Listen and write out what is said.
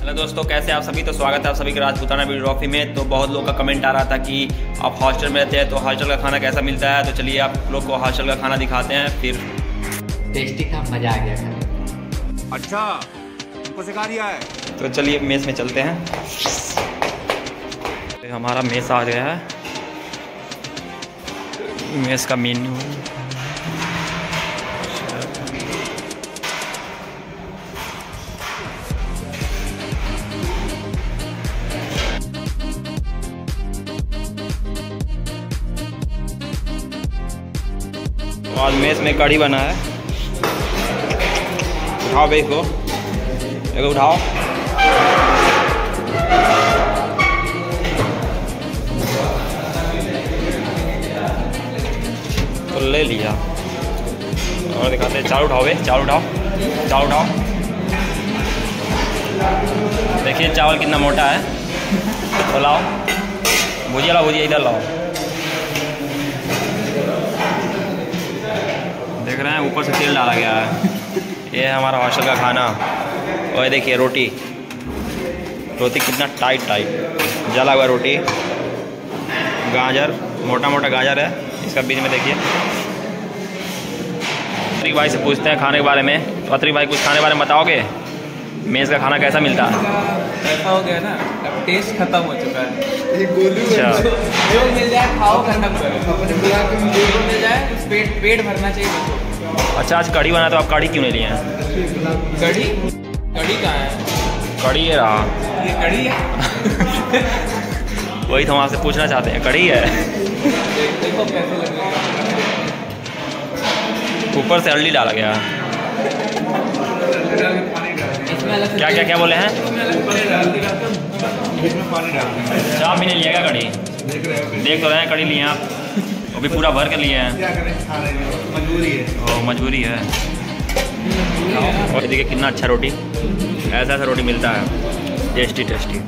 Hello दोस्तों कैसे आप सभी? तो स्वागत है आप सभी के राजपूताना वीडियो ट्रॉफी में। तो बहुत लोग का कमेंट आ रहा था कि आप हॉस्टल में रहते हैं तो हॉस्टल का खाना कैसा मिलता है? तो चलिए आप लोग को हॉस्टल का खाना दिखाते हैं फिर। टेस्टी था मज़ा आ गया खाने अच्छा तुमको सिखा दिया है। तो चलिए मेस में चलते हैं। तो हमारा मेस आ गया है। मेस का मेन्यू। आज मेस में कढ़ी बना है। उठाओ भाई को। एक उठाओ। तो ले लिया। और दिखाते हैं। चावल उठाओ भाई चावल उठाओ। चावल उठाओ। देखिए चावल कितना मोटा है। तो लाओ। भुजिया लाओ, भुजिया इधर लाओ। देख रहे हैं ऊपर से तेल डाला गया है। ये है हमारा हॉस्टल का खाना। और ये देखिए रोटी। रोटी कितना टाइट टाइट जला हुआ रोटी। गाजर मोटा मोटा गाजर है। इसका बीच में देखिए। अतरी भाई से पूछते हैं खाने के बारे में। तो अतरी भाई कुछ खाने के बारे में बताओगे? मेज़ का खाना कैसा मिलता? है ऐसा हो गया ना अब टेस्ट खत्म हो चुका है। ये अच्छा। जो मिल जाए खाओ खत्म करो। पेट पेट भरना चाहिए अच्छा आज कढ़ी बना तो आप कड़ी क्यों नहीं लिए हैं? कढ़ी? कढ़ी कहाँ है? कढ़ी ये रहा ये कढ़ी है? वही तो हम आपसे पूछना चाहते हैं कढ़ी है? देखो कैसे लगेगा। ऊपर से हल्दी डाला गया। है क्या क्या क्या बोले हैं? चाप भी नहीं लिया क्या कढ़ी? देख तो रहे हैं कढ़ी लिए आप। अभी पूरा भर के लिए हैं। ओ मजबूरी है। और देखिए कितना अच्छा रोटी। ऐसा ऐसा रोटी मिलता है। Tasty tasty.